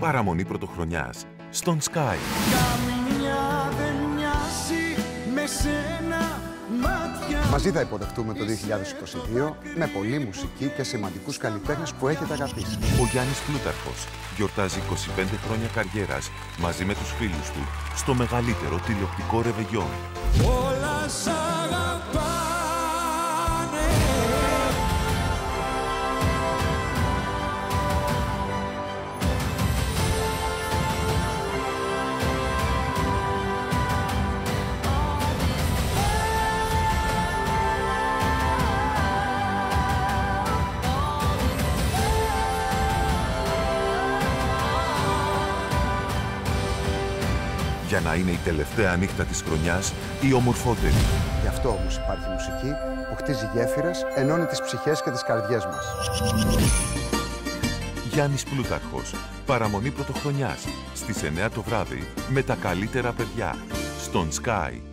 Παραμονή πρωτοχρονιάς στον Sky. Καμιά δεν μοιάζει με σένα μάτια Μαζί θα υποδεχτούμε το 2022 με πολλή μουσική και σημαντικούς καλλιτέχνες που έχετε αγαπήσει. Ο Γιάννης Πλούταρχος γιορτάζει 25 χρόνια καριέρας μαζί με τους φίλους του στο μεγαλύτερο τηλεοπτικό ρεβεγιόν. Όλα σ' Για να είναι η τελευταία νύχτα της χρονιάς η ομορφότερη. Γι' αυτό όμως υπάρχει μουσική που χτίζει γέφυρες, ενώνει τις ψυχές και τις καρδιές μας. Γιάννης Πλούταρχος. Παραμονή πρωτοχρονιάς στις 9 το βράδυ με τα καλύτερα παιδιά στον Sky.